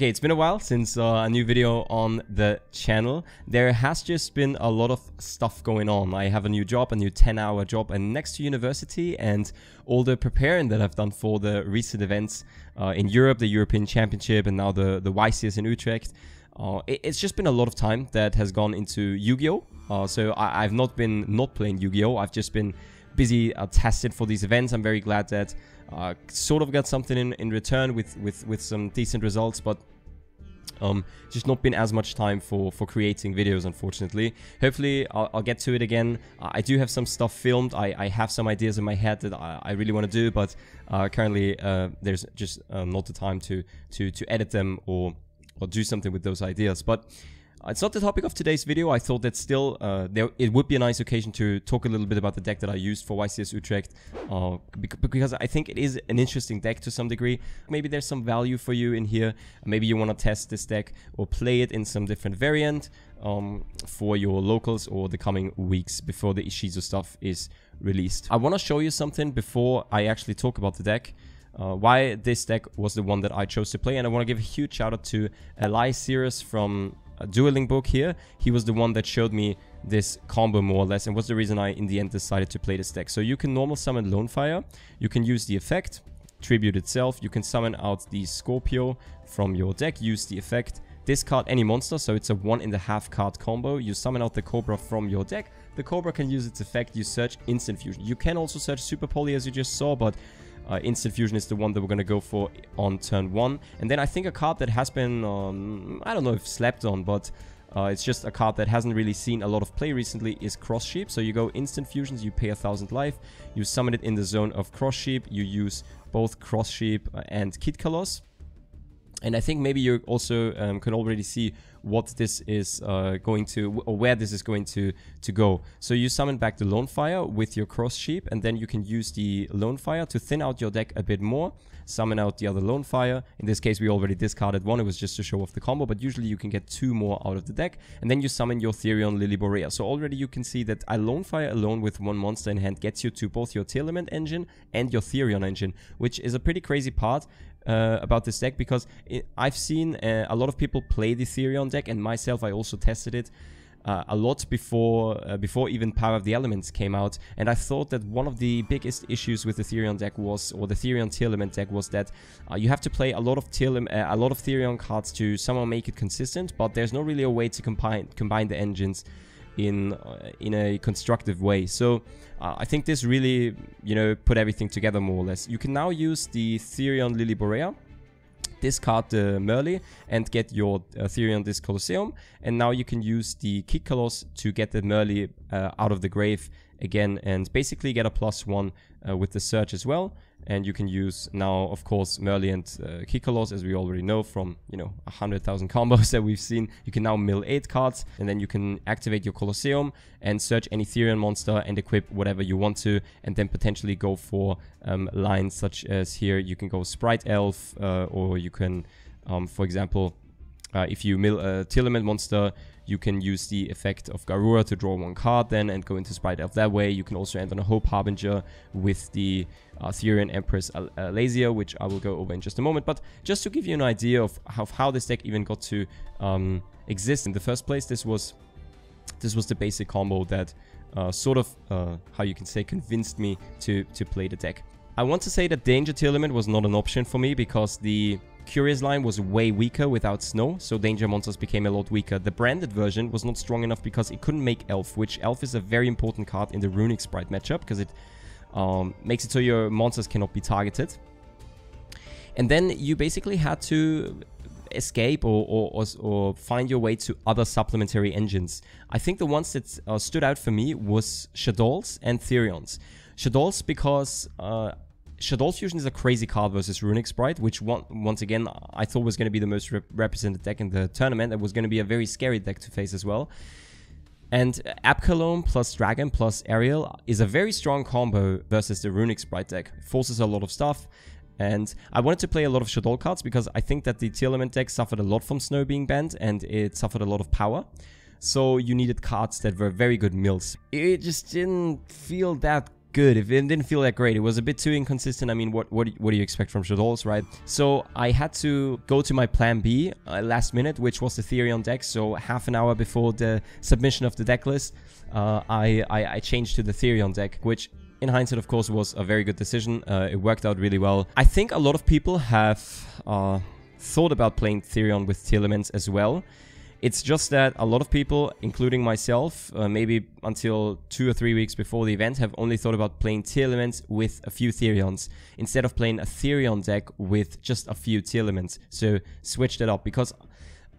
Okay, it's been a while since uh, a new video on the channel. There has just been a lot of stuff going on. I have a new job, a new 10-hour job, and next to university, and all the preparing that I've done for the recent events uh, in Europe, the European Championship, and now the the YCS in Utrecht. Uh, it, it's just been a lot of time that has gone into Yu-Gi-Oh! Uh, so I, have not been not playing Yu-Gi-Oh! I've just been busy uh, tested for these events. I'm very glad that uh, sort of got something in, in return with, with, with some decent results, but um, just not been as much time for, for creating videos, unfortunately. Hopefully, I'll, I'll get to it again. I do have some stuff filmed. I, I have some ideas in my head that I, I really want to do, but uh, currently uh, there's just uh, not the time to, to, to edit them or, or do something with those ideas. But it's not the topic of today's video. I thought that still uh, there, it would be a nice occasion to talk a little bit about the deck that I used for YCS Utrecht uh, because I think it is an interesting deck to some degree. Maybe there's some value for you in here. Maybe you want to test this deck or play it in some different variant um, for your locals or the coming weeks before the Ishizu stuff is released. I want to show you something before I actually talk about the deck. Uh, why this deck was the one that I chose to play and I want to give a huge shout out to Eli Sirius from Duelingbook here, he was the one that showed me this combo more or less and was the reason I in the end decided to play this deck. So you can normal summon Lonefire, you can use the effect, Tribute itself, you can summon out the Scorpio from your deck, use the effect, discard any monster, so it's a one and a half card combo, you summon out the Cobra from your deck, the Cobra can use its effect, you search Instant Fusion. You can also search Super Poly as you just saw, but uh, Instant Fusion is the one that we're going to go for on turn 1. And then I think a card that has been, um, I don't know if slept on, but uh, it's just a card that hasn't really seen a lot of play recently is Cross Sheep. So you go Instant Fusions, you pay a 1000 life, you summon it in the zone of Cross Sheep, you use both Cross Sheep and Kitkallos. And I think maybe you also um, can already see what this is uh, going to, or where this is going to, to go. So you summon back the Lone Fire with your Cross Sheep, and then you can use the Lone Fire to thin out your deck a bit more, summon out the other Lone Fire. In this case, we already discarded one, it was just to show off the combo, but usually you can get two more out of the deck, and then you summon your Therion Lilyborea. So already you can see that a Lone Fire alone with one monster in hand gets you to both your Tearlament engine and your Therion engine, which is a pretty crazy part, uh, about this deck because it, I've seen uh, a lot of people play the Therion deck and myself I also tested it uh, a lot before uh, before even Power of the Elements came out. And I thought that one of the biggest issues with the Therion deck was or the Therion Tearlament deck was that uh, you have to play a lot of Tearlam uh, a lot of Therion cards to somehow make it consistent but there's not really a way to combine combine the engines in uh, in a constructive way. So uh, I think this really, you know, put everything together more or less. You can now use the Therion Lilyborea, discard the Merrli and get your uh, Therion Discolosseum. And now you can use the Kitkallos to get the Merrli uh, out of the grave again and basically get a plus one uh, with the search as well. And you can use now of course Merrli and uh, Kitkallos as we already know from you know 100,000 combos that we've seen. You can now mill 8 cards and then you can activate your Colosseum and search any Therion monster and equip whatever you want to and then potentially go for um, lines such as here you can go Spright Elf uh, or you can um, for example uh, if you mill a Tearlament monster you can use the effect of Garura to draw one card then and go into Spright Elf that way. You can also end on a Hope Harbinger with the uh, Therion Empress Al Alasia, which I will go over in just a moment. But just to give you an idea of how, of how this deck even got to um, exist in the first place, this was this was the basic combo that uh, sort of, uh, how you can say, convinced me to, to play the deck. I want to say that Danger Tearlament was not an option for me because the Curious line was way weaker without Snow, so Danger monsters became a lot weaker. The branded version was not strong enough because it couldn't make Elf, which Elf is a very important card in the Runick Spright matchup because it um, makes it so your monsters cannot be targeted. And then you basically had to escape or, or, or, find your way to other supplementary engines. I think the ones that uh, stood out for me was Shaddolls and Therions. Shaddolls because uh, Shaddoll Fusion is a crazy card versus Runick Spright, which one, once again I thought was going to be the most rep represented deck in the tournament. It was going to be a very scary deck to face as well. And Apkallone plus Dragon plus Ariel is a very strong combo versus the Runick Spright deck. Forces a lot of stuff. And I wanted to play a lot of Shaddoll cards because I think that the Tearlament deck suffered a lot from Snow being banned and it suffered a lot of power. So you needed cards that were very good mills. It just didn't feel that good. If it didn't feel that great. It was a bit too inconsistent. I mean, what what what do you expect from Shaddolls, right? So I had to go to my plan B uh, last minute, which was the Therion deck. So half an hour before the submission of the deck list, uh, I, I I changed to the Therion deck, which in hindsight, of course, was a very good decision. Uh, it worked out really well. I think a lot of people have uh, thought about playing Therion with Tearlaments as well. It's just that a lot of people, including myself, uh, maybe until two or three weeks before the event, have only thought about playing Tearlaments with a few Therions instead of playing a Therion deck with just a few Tearlaments. So switch that up because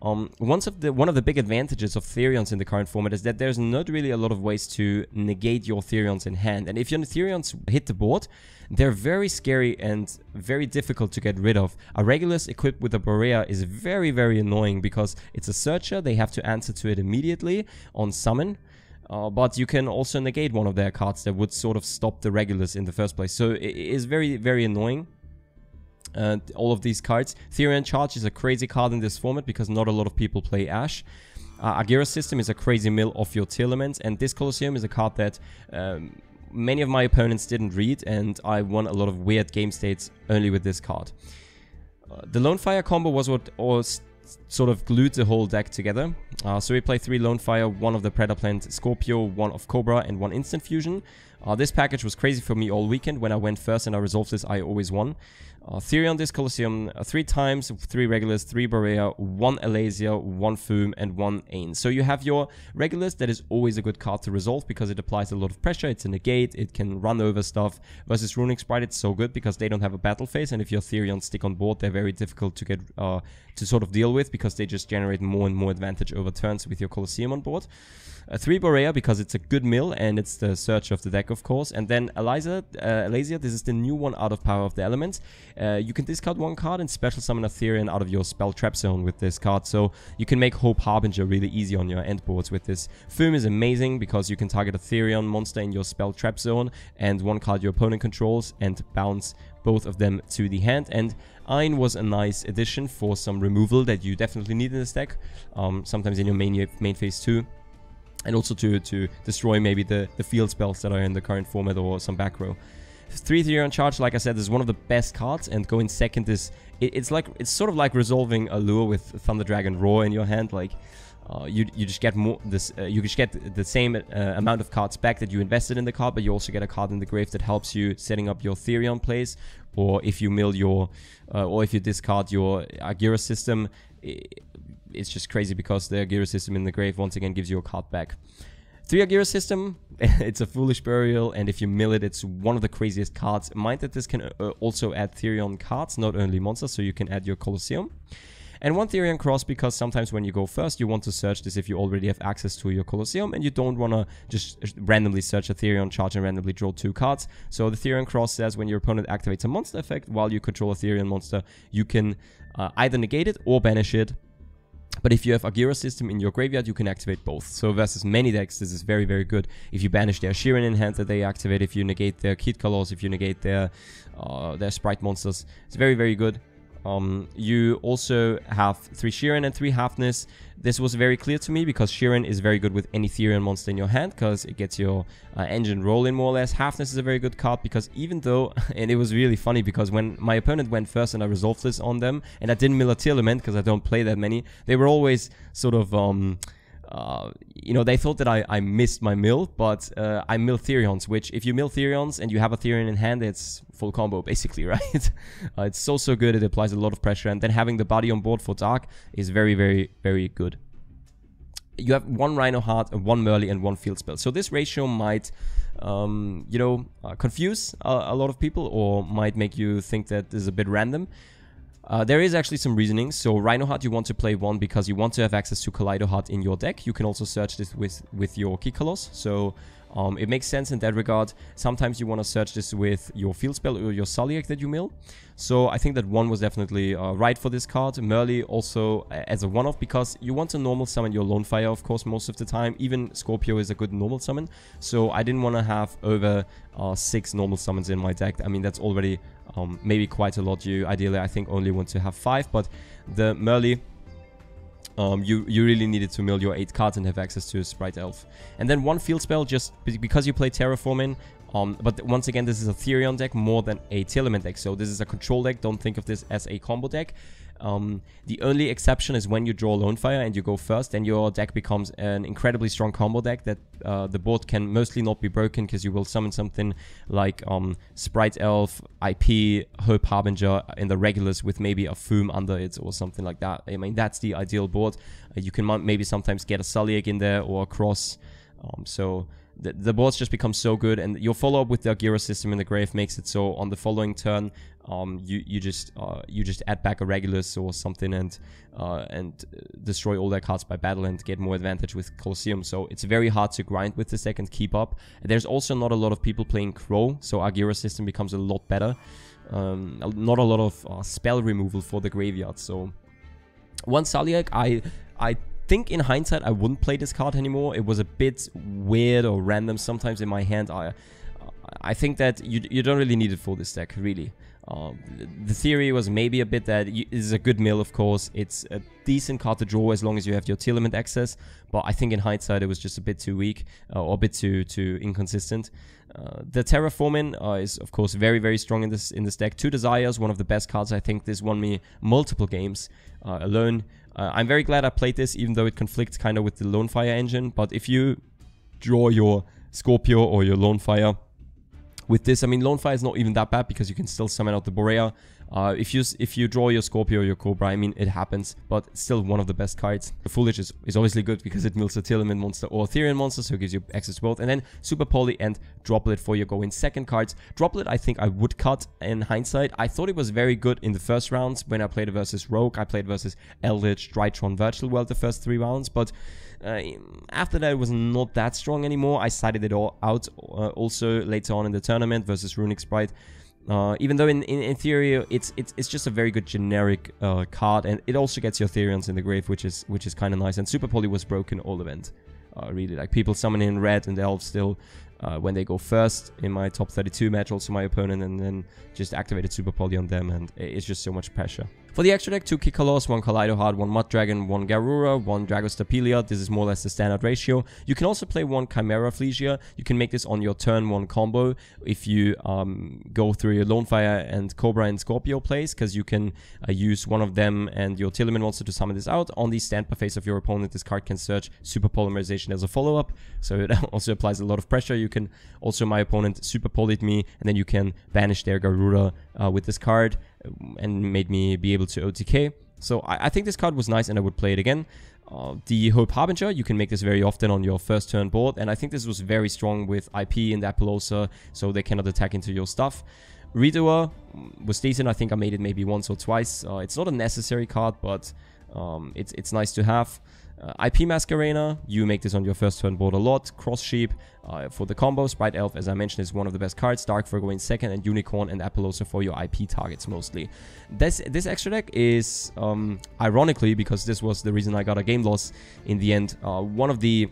um, one of the one of the big advantages of Therions in the current format is that there's not really a lot of ways to negate your Therions in hand. And if your Therions hit the board, they're very scary and very difficult to get rid of. A Regulus equipped with a Borea is very very annoying because it's a searcher. They have to answer to it immediately on summon. Uh, but you can also negate one of their cards that would sort of stop the Regulus in the first place. So it is very, very annoying uh, all of these cards. Therion Charge is a crazy card in this format because not a lot of people play Ash. Uh, Argyro System is a crazy mill of your Tearlaments, and this Colosseum is a card that um, many of my opponents didn't read, and I won a lot of weird game states only with this card. Uh, the Lone Fire combo was what was sort of glued the whole deck together. Uh, so we play three Lone Fire, one of the Predator Plant Scorpio, one of Cobra, and one Instant Fusion. Uh, this package was crazy for me all weekend. When I went first and I resolved this, I always won. Uh, on this Colosseum uh, three times, three Regulus, three Borea, one Alasia, one Foom, and one Ain. So you have your Regulus that is always a good card to resolve because it applies a lot of pressure. It's in a negate, it can run over stuff. Versus Runick Spright, it's so good because they don't have a battle phase, and if your Therion stick on board, they're very difficult to get uh, to sort of deal with because they just generate more and more advantage over turns with your Colosseum on board. Uh, three Borea because it's a good mill and it's the search of the deck, of course. And then Eliza, uh, Elasia, this is the new one out of Power of the Elements. Uh, you can discard one card and special summon a Therion out of your spell trap zone with this card. So you can make Hope Harbinger really easy on your end boards with this. Foom is amazing because you can target a Therion monster in your spell trap zone and one card your opponent controls and bounce both of them to the hand. And Ain was a nice addition for some removal that you definitely need in this deck. Um, sometimes in your main, main phase too and also to, to destroy maybe the, the field spells that are in the current format or some back row. Therion charge, like I said, is one of the best cards, and going second is it, it's like it's sort of like resolving a lure with Thunder Dragon Roar in your hand. Like uh, you you just get more this uh, you just get the same uh, amount of cards back that you invested in the card, but you also get a card in the grave that helps you setting up your Therion plays, or if you mill your uh, or if you discard your Argyro system. It, it's just crazy because the Argyro system in the grave once again gives you a card back. Three Argyro system, it's a foolish burial, and if you mill it, it's one of the craziest cards. Mind that this can uh, also add Therion cards, not only monsters, so you can add your Colosseum. And one Therion Cross because sometimes when you go first, you want to search this if you already have access to your Colosseum and you don't want to just randomly search a Therion charge and randomly draw two cards. So the Therion Cross says when your opponent activates a monster effect while you control a Therion monster, you can uh, either negate it or banish it but if you have Argyro system in your graveyard, you can activate both. So versus many decks, this is very, very good. If you banish their in hand that they activate, if you negate their Kitkallos, if you negate their, uh, their Spright monsters, it's very, very good. Um, you also have 3 Scheiren and 3 Havnis. This was very clear to me because Scheiren is very good with any Therion monster in your hand because it gets your uh, engine rolling more or less. Havnis is a very good card because even though, and it was really funny because when my opponent went first and I resolved this on them and I didn't mill a Tearlament because I don't play that many, they were always sort of... Um, uh, you know, they thought that I, I missed my mill, but uh, I mill Therions, which if you mill Therions and you have a Therion in hand, it's full combo basically, right? uh, it's so, so good. It applies a lot of pressure. And then having the body on board for Dark is very, very, very good. You have one Reinoheart, one Merrli, and one Field Spell. So this ratio might, um, you know, uh, confuse a, a lot of people or might make you think that this is a bit random. Uh, there is actually some reasoning. So Reinoheart, you want to play one because you want to have access to Kaleido Heart in your deck. You can also search this with, with your Kitkallos. So um, it makes sense in that regard. Sometimes you want to search this with your field spell or your Sulliek that you mill. So I think that one was definitely uh, right for this card. Merrli also uh, as a one-off because you want to normal summon your Lone Fire, of course, most of the time. Even Scorpio is a good normal summon. So I didn't want to have over uh, six normal summons in my deck. I mean, that's already um, maybe quite a lot. You ideally, I think, only want to have five, but the Merrli um, you, you really needed to mill your 8 cards and have access to a Spright Elf. And then one field spell, just because you play Terraforming, Um, but once again, this is a Therion deck more than a Tearlament deck. So this is a control deck. Don't think of this as a combo deck. Um, the only exception is when you draw Lone Fire and you go first, then your deck becomes an incredibly strong combo deck that uh, the board can mostly not be broken because you will summon something like um, Spright Elf, IP, Hope Harbinger in the regulars with maybe a Foom under it or something like that. I mean, that's the ideal board. Uh, you can maybe sometimes get a Sulliek in there or a Cross. Um, so the, the boards just become so good and your follow-up with the Argyro system in the grave makes it so on the following turn um, you you just uh, you just add back a Regulus or something and uh, and destroy all their cards by battle and get more advantage with Colosseum. So it's very hard to grind with the second keep up. There's also not a lot of people playing Crow, so Agira system becomes a lot better. Um, not a lot of uh, spell removal for the graveyard. So one Sulliek, I I think in hindsight I wouldn't play this card anymore. It was a bit weird or random sometimes in my hand. I I think that you you don't really need it for this deck really. Uh, the theory was maybe a bit that it is a good mill, of course. It's a decent card to draw as long as you have your Tearlament access, but I think in hindsight it was just a bit too weak uh, or a bit too too inconsistent. Uh, the Terraforming uh, is of course very very strong in this in this deck. Two Desires, one of the best cards. I think this won me multiple games uh, alone. Uh, I'm very glad I played this, even though it conflicts kind of with the Lone Fire engine. But if you draw your Scorpio or your Lone Fire with this, I mean, Lone Fire is not even that bad because you can still summon out the Borea. Uh, if you if you draw your Scorpio or your Cobra, I mean, it happens, but still one of the best cards. The Foolish is, is obviously good because it mills a Tearlament monster or Therion monster, so it gives you access both. And then Super Poly and Droplet for your going second cards. Droplet, I think I would cut in hindsight. I thought it was very good in the first rounds when I played versus Rogue. I played versus Eldlich, Drytron, Virtual World the first three rounds, but uh, after that, it was not that strong anymore. I sided it all out uh, also later on in the tournament versus Runick Spright. Uh, even though in, in, in, theory it's, it's it's just a very good generic uh, card, and it also gets your Therions in the grave, which is which is kind of nice. And Super Poly was broken all event, uh, really. Like people summoning in red and elves still uh, when they go first in my top 32 match, also my opponent, and then just activated Super Poly on them, and it's just so much pressure. For the extra deck, 2 Kitkallos, 1 Kaleido Heart, 1 Mudragon, 1 Garura, 1 Dragostapelia. This is more or less the standard ratio. You can also play 1 Chimerafflesia. You can make this on your turn 1 combo if you um, go through your Lone Fire and Cobra and Scorpio plays, because you can uh, use one of them and your Tearlament monster to summon this out. On the standby phase of your opponent, this card can search Super Polymerization as a follow-up, so it also applies a lot of pressure. You can also, my opponent Super Polyed me, and then you can banish their Garura uh, with this card and made me be able to OTK. So I, I think this card was nice and I would play it again. Uh, the Hope Harbinger, you can make this very often on your first turn board, and I think this was very strong with IP and Apollousa, so they cannot attack into your stuff. Redoer was decent, I think I made it maybe once or twice. Uh, it's not a necessary card, but um, it's, it's nice to have. Uh, IP Masquerena, you make this on your first turn board a lot. Cross Sheep uh, for the combo. Spright Elf, as I mentioned, is one of the best cards. Dark Virgo in second, and Unicorn and Apollousa for your IP targets mostly. This this extra deck is, um, ironically, because this was the reason I got a game loss in the end, uh, one of the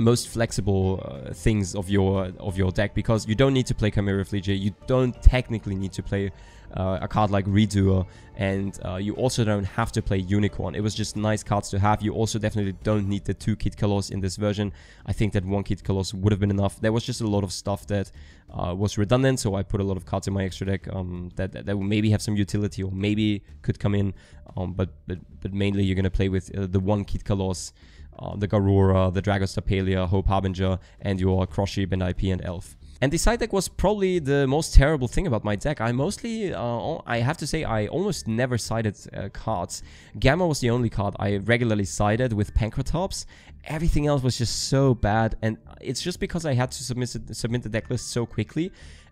most flexible uh, things of your of your deck because you don't need to play Chimerafflesia, you don't technically need to play uh, a card like Redoer, and uh, you also don't have to play Unicorn. It was just nice cards to have. You also definitely don't need the two Kitkallos in this version. I think that one Kitkallos would have been enough. There was just a lot of stuff that uh, was redundant, so I put a lot of cards in my extra deck um, that, that, that maybe have some utility or maybe could come in, um, but, but but mainly you're gonna play with uh, the one Kitkallos. Uh, the Garura, the Dragostapelia, Hope Harbinger, and your Cross Sheep and IP and Elf. And the side deck was probably the most terrible thing about my deck. I mostly, uh, I have to say, I almost never sided uh, cards. Gamma was the only card I regularly sided with Pankratops. Everything else was just so bad, and it's just because I had to submit, submit the deck list so quickly,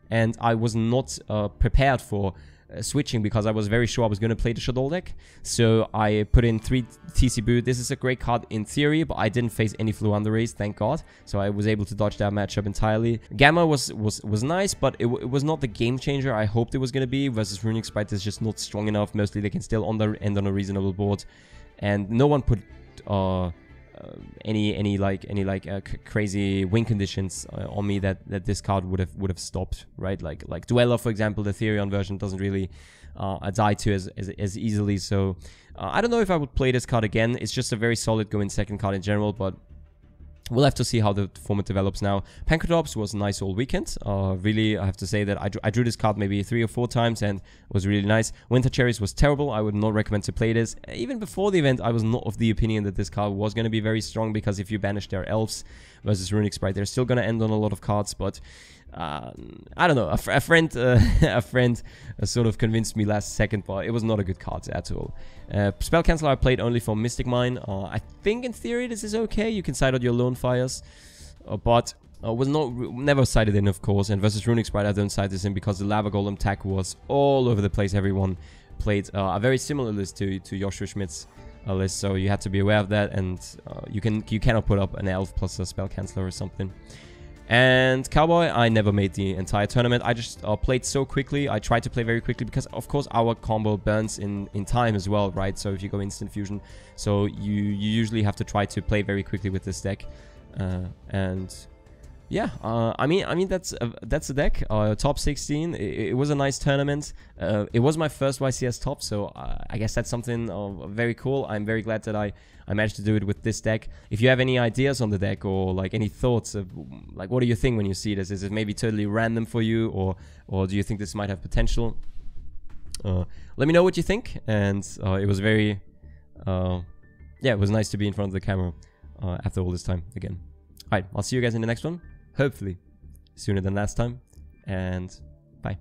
and I was not uh, prepared for switching because I was very sure I was going to play the Shaddoll deck. So I put in three TC Boot. This is a great card in theory, but I didn't face any Floowandereeze, thank God. So I was able to dodge that matchup entirely. Gamma was was was nice, but it, it was not the game changer I hoped it was going to be. Versus Runick Spright is just not strong enough. Mostly they can still on the end on a reasonable board. And no one put... Uh, uh, any any like any like uh, crazy win conditions uh, on me that that this card would have would have stopped right? Like like Dweller for example the Therion version doesn't really uh, die to as, as, as easily. So uh, I don't know if I would play this card again. It's just a very solid going second card in general but We'll have to see how the format develops now. Pankratops was nice all weekend. Uh, really, I have to say that I drew, I drew, this card maybe three or four times and it was really nice. Winter Cherries was terrible. I would not recommend to play this. Even before the event, I was not of the opinion that this card was going to be very strong because if you banish their elves versus Runick Spright, they're still going to end on a lot of cards. But uh, I don't know. A, a friend, uh, a friend, uh, sort of convinced me last second, but it was not a good card at all. Uh, Spell Cancel I played only for Mystic Mine. Uh, I think in theory this is okay. You can side out your Lone Fires, uh, but was not never sided in, of course. And versus Runick Spright, I don't side this in because the Lava Golem tag was all over the place. Everyone played a very similar list to to Joshua Schmidt's list, so you had to be aware of that. And you can you cannot put up an Elf plus a Spell Canceller or something. And Cowboy, I never made the entire tournament. I just uh, played so quickly. I tried to play very quickly because, of course, our combo burns in, in time as well, right? So if you go instant fusion, so you, you usually have to try to play very quickly with this deck. Uh, and yeah, uh, I mean, I mean that's a, that's a deck. Uh, top 16. It, it, was a nice tournament. Uh, it was my first YCS top, so uh, I guess that's something uh, very cool. I'm very glad that I I managed to do it with this deck. If you have any ideas on the deck or like any thoughts of like what do you think when you see this? Is it maybe totally random for you, or or do you think this might have potential? Uh, let me know what you think. And it was very, yeah, it was nice to be in front of the camera after all this time again. All right, I'll see you guys in the next one hopefully sooner than last time. And bye.